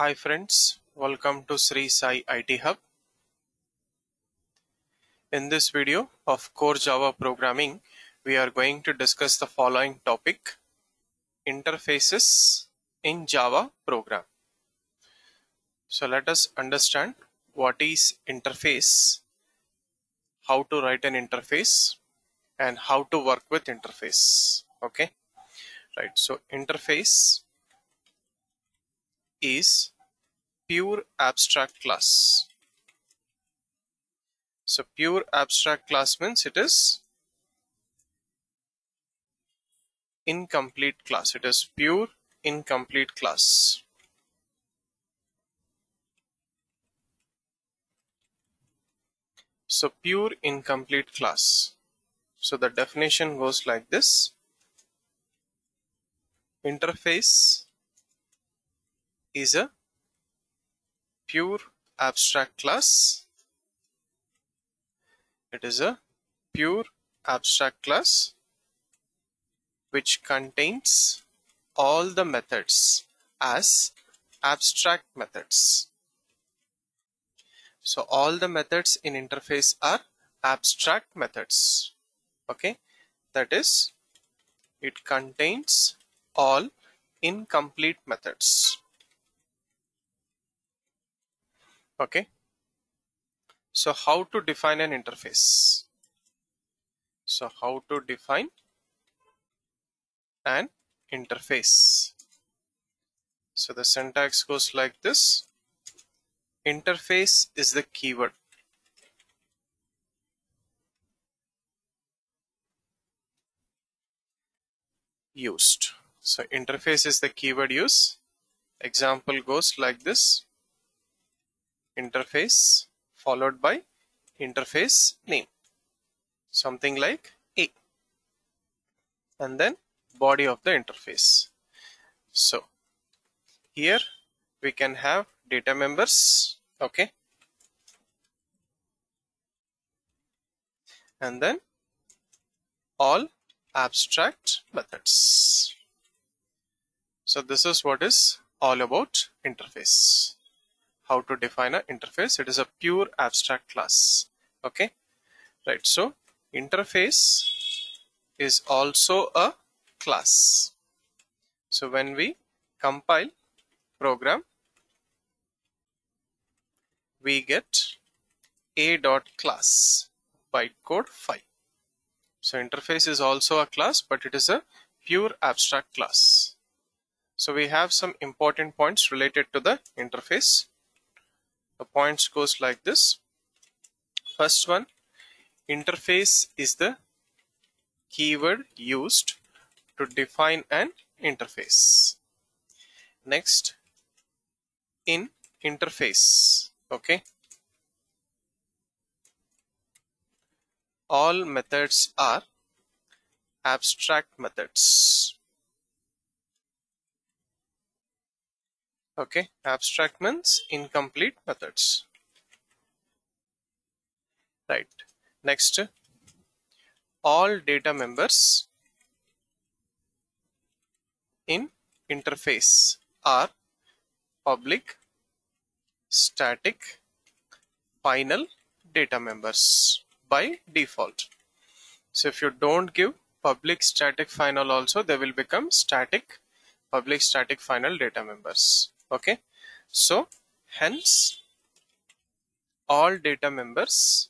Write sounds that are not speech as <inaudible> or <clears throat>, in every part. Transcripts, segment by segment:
Hi friends, welcome to Sri Sai IT Hub. In this video of Core Java Programming, we are going to discuss the following topic, Interfaces in Java Program. So let us understand what is interface, how to write an interface, and how to work with interface. Okay, right. So interface is pure abstract class. So pure abstract class means it is incomplete class. It is pure incomplete class. So pure incomplete class. So the definition goes like this. Interface is a pure abstract class. It is a pure abstract class which contains all the methods as abstract methods. So all the methods in interface are abstract methods. Okay, that is, it contains all incomplete methods. Okay, so how to define an interface? So how to define an interface? So the syntax goes like this. Interface is the keyword. Used. So interface is the keyword use example goes like this interface followed by interface name. Something like a. And then body of the interface. So here we can have data members okay? And then all abstract methods. So this is what is all about interface how to define an interface. It is a pure abstract class. Okay? Right. So interface is also a class. So when we compile program we get a dot class bytecode 5 so interface is also a class but it is a pure abstract class. So we have some important points related to the interface the points goes like this. First one interface is the keyword used to define an interface. Next in interface okay? All methods are abstract methods okay abstract means incomplete methods. Right. Next all data members in interface are public static final data members by default. So if you don't give public static final also they will become static public static final data members okay. So hence all data members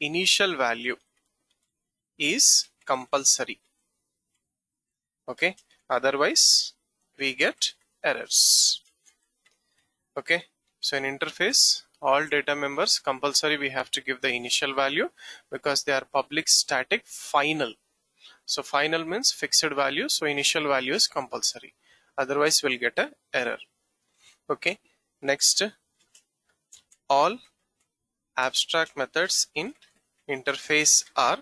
initial value is compulsory. Okay. Otherwise we get errors. Okay. So in interface all data members compulsory we have to give the initial value because they are public static final. So final means fixed value. So initial value is compulsory. Otherwise we'll get a error okay. Next all abstract methods in interface are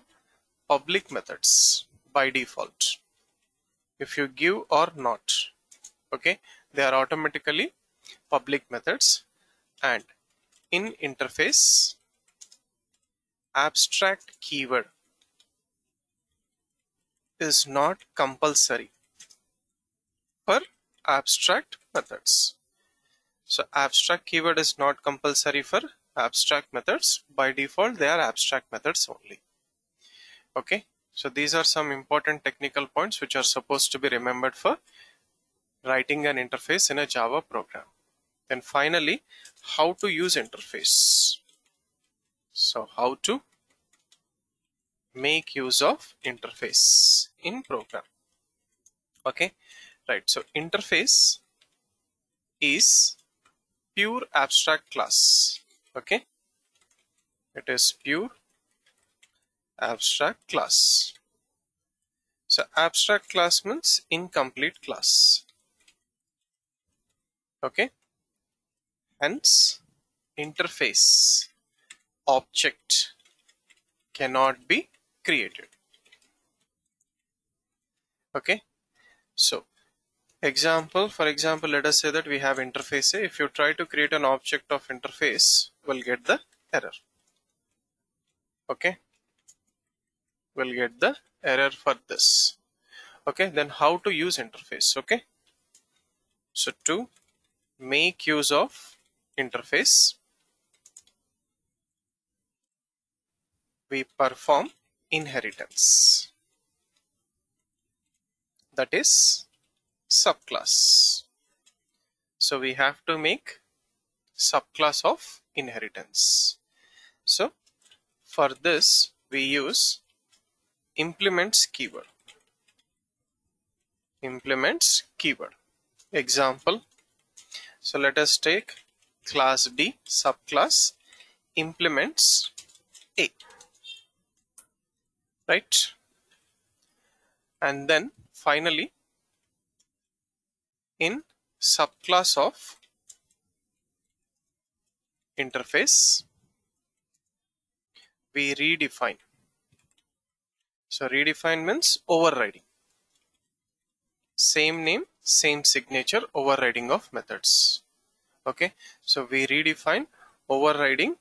public methods by default if you give or not. Okay. They are automatically public methods. And in interface abstract keyword is not compulsory for abstract methods so abstract keyword is not compulsory for abstract methods. By default they are abstract methods only. Okay? So these are some important technical points which are supposed to be remembered for writing an interface in a java program. Then finally how to use interface. So how to make use of interface in program. Okay? Right. So interface is pure abstract class. Okay? It is pure abstract class. So abstract class means incomplete class. Okay? Hence interface object cannot be created. Okay? So example for example let us say that we have interface A. if you try to create an object of interface we'll get the error. Okay? We'll get the error for this. Okay? Then how to use interface? Okay? So to make use of interface we perform inheritance. That is subclass. So we have to make subclass of inheritance. So for this we use implements keyword. Implements keyword. Example. So let us take class D subclass implements A. Right. And then finally in subclass of interface we redefine. So redefine means overriding. Same name same signature overriding of methods. Okay? So we redefine overriding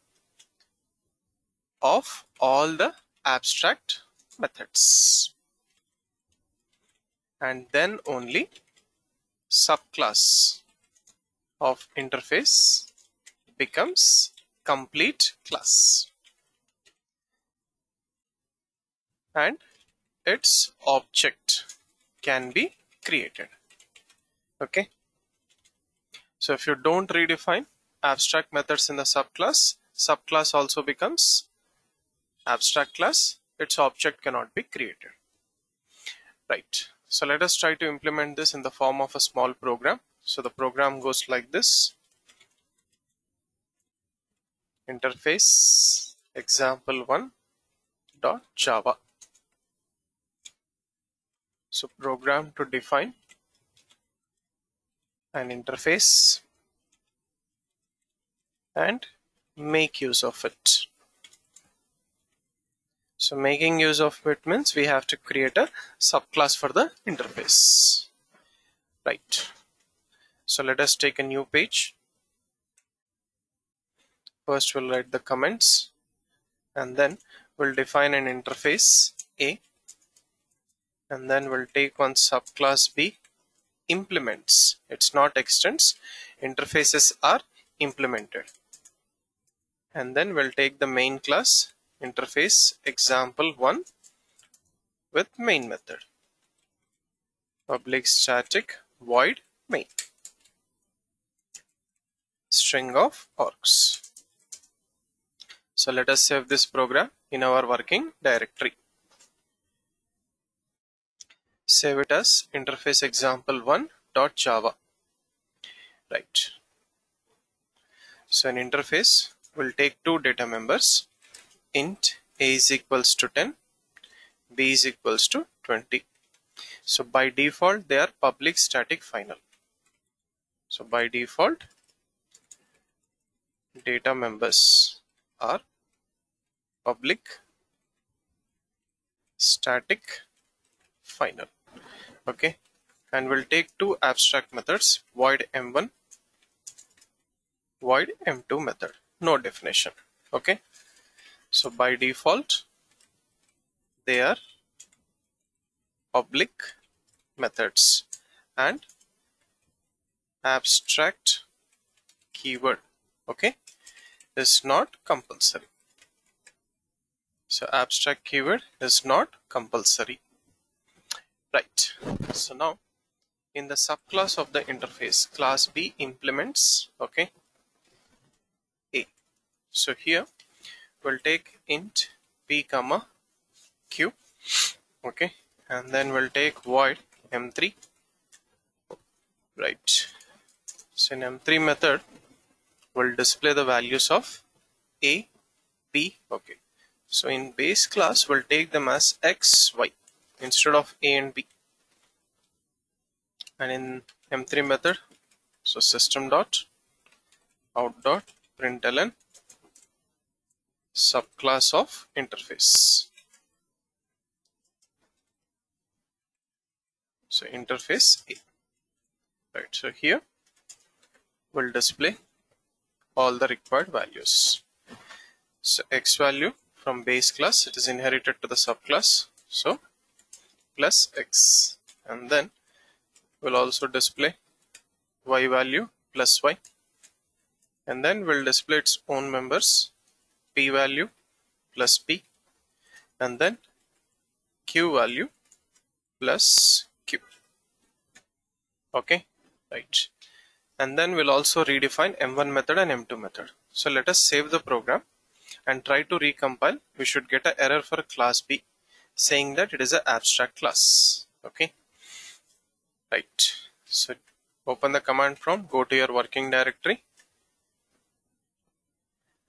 of all the abstract methods. And then only subclass of interface becomes complete class. And its object can be created. Okay? So if you don't redefine abstract methods in the subclass subclass also becomes abstract class. Its object cannot be created. Right so let us try to implement this in the form of a small program. So the program goes like this. Interface example1 dot java. So program to define an interface and make use of it. So making use of it means we have to create a subclass for the interface. Right. So let us take a new page. First we'll write the comments and then we'll define an interface A and then we'll take one subclass B implements. It's not extends. Interfaces are implemented. And then we'll take the main class interface example 1 with main method. Public static void main. String of args so let us save this program in our working directory. Save it as interface example 1 dot java. Right. So an interface will take two data members int a is equals to 10 b is equals to 20 so by default they are public static final. So by default data members are public static final. Okay? And we'll take two abstract methods void m1 void m2 method. No definition. Okay so by default they are public methods and abstract keyword okay is not compulsory. So abstract keyword is not compulsory. Right. So now in the subclass of the interface class b implements okay a. So here we'll take int p comma q okay? And then we'll take void m3 right? So in m3 method will display the values of a b okay? So in base class we'll take them as x y instead of a and b. And in m3 method so system dot out dot println subclass of interface. So interface a. Right so here will display all the required values. So x value from base class it is inherited to the subclass. So plus x. And then will also display y value plus y. And then will display its own members p value plus p and then q value plus q. Okay right. And then we'll also redefine m1 method and m2 method. So let us save the program and try to recompile. We should get an error for class b saying that it is an abstract class. Okay right. So open the command prompt go to your working directory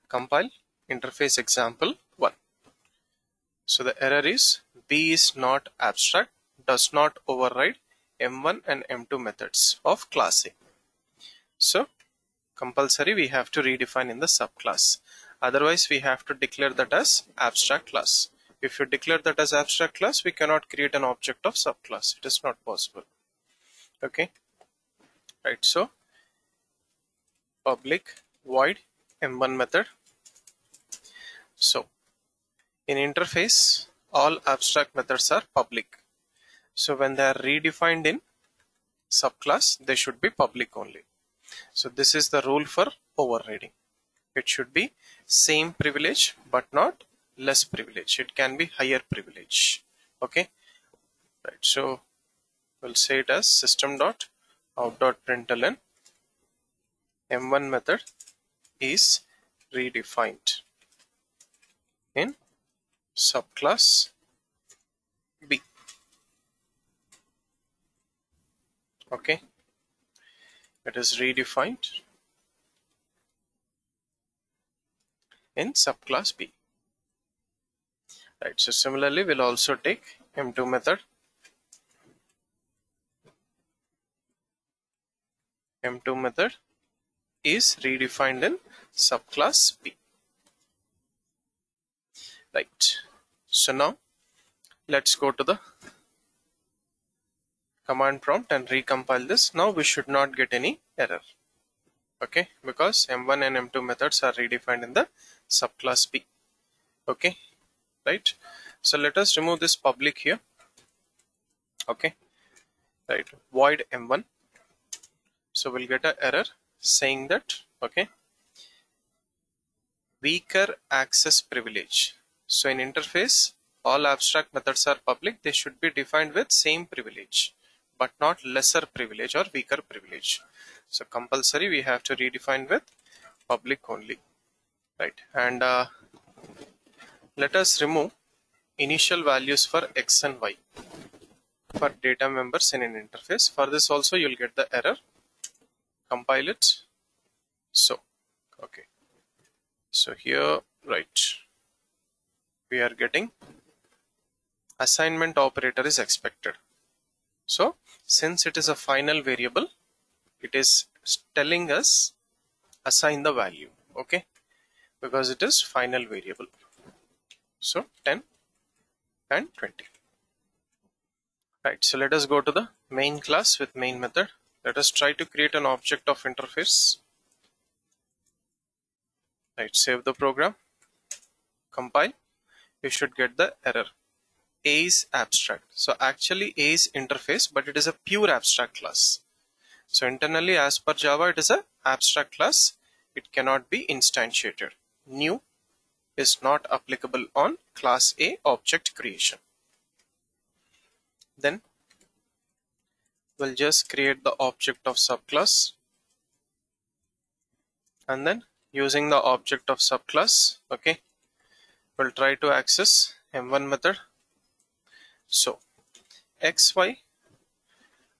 compile interface example 1 so the error is b is not abstract does not override m1 and m2 methods of class a so compulsory we have to redefine in the subclass. Otherwise we have to declare that as abstract class. If you declare that as abstract class we cannot create an object of subclass. It is not possible. Okay? Right so public void m1 method so in interface all abstract methods are public. So when they are redefined in subclass they should be public only. So this is the rule for overriding. It should be same privilege but not less privilege. It can be higher privilege. Okay? Right. So we'll say it as system dot out dot println. M1 method is redefined in subclass b. Okay. It is redefined in subclass b. Right so similarly we'll also take m2 method. M2 method is redefined in subclass b right. So now let's go to the command prompt and recompile this. Now we should not get any error. Okay? Because m1 and m2 methods are redefined in the subclass b. Okay? Right? So let us remove this public here. Okay? Right. Void m1 so we'll get an error saying that okay? Weaker access privilege so in interface all abstract methods are public. They should be defined with same privilege but not lesser privilege or weaker privilege. So compulsory we have to redefine with public only right? And uh, let us remove initial values for x and y for data members in an interface. For this also you'll get the error. Compile it. So okay. So here right we are getting. Assignment operator is expected. So since it is a final variable it is telling us assign the value okay? Because it is final variable. So 10 and 20 right so let us go to the main class with main method. Let us try to create an object of interface. Right save the program. Compile you should get the error. A is abstract. So actually a is interface but it is a pure abstract class. So internally as per java it is a abstract class. It cannot be instantiated. New is not applicable on class A object creation. Then we'll just create the object of subclass. And then using the object of subclass okay we'll try to access m1 method. So x y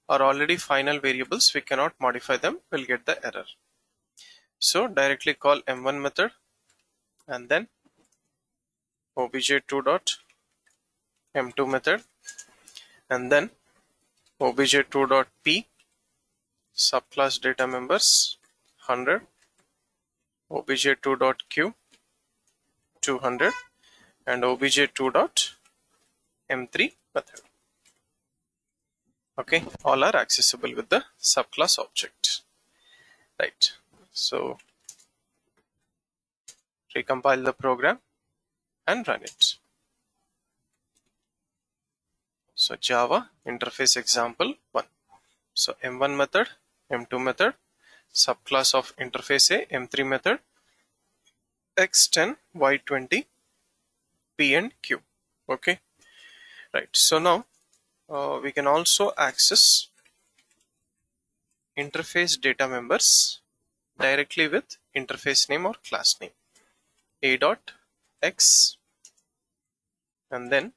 are already final variables. We cannot modify them. We'll get the error. So directly call m1 method and then obj2 dot m2 method and then obj2 dot p subclass data members 100 obj2 dot q 200 and obj2 dot m3 method. Okay all are accessible with the subclass object. Right. So recompile the program and run it. So java interface example 1 so m1 method m2 method subclass of interface a m3 method x10 y20 p and q. Okay? Right. So now uh, we can also access interface data members directly with interface name or class name. A dot x and then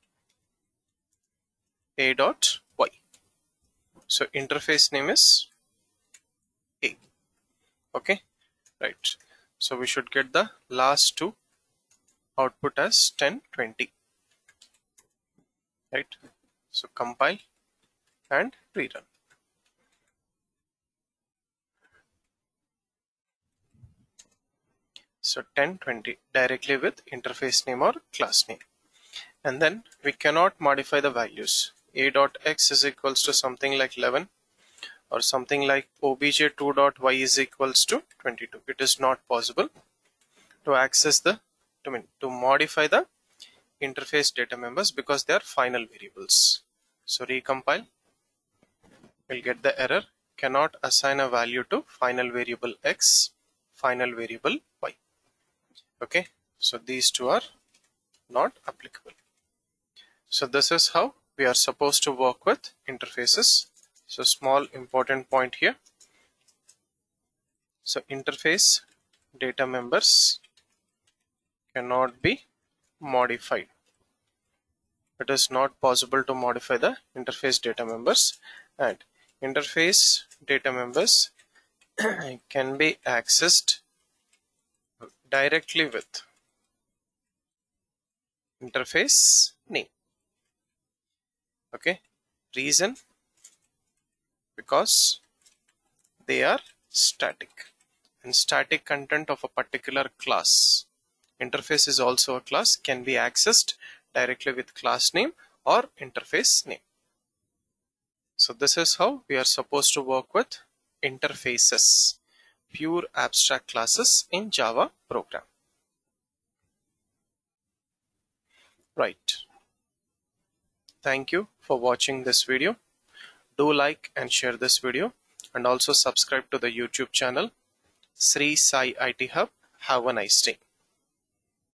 a dot y. So interface name is a. Okay? Right. So we should get the last two output as 1020 right so compile and rerun. So 1020 directly with interface name or class name. And then we cannot modify the values. a dot x is equals to something like 11 or something like obj2 dot y is equals to 22. It is not possible to access the Mean to modify the interface data members because they are final variables. So recompile, we'll get the error cannot assign a value to final variable x, final variable y. Okay, so these two are not applicable. So this is how we are supposed to work with interfaces. So small important point here. So interface data members cannot be modified. It is not possible to modify the interface data members and interface data members <clears throat> can be accessed directly with interface name. Okay, reason because they are static and static content of a particular class interface is also a class can be accessed directly with class name or interface name. So this is how we are supposed to work with interfaces, pure abstract classes in Java program. Right. Thank you for watching this video. Do like and share this video and also subscribe to the YouTube channel Sri Sai IT Hub. Have a nice day.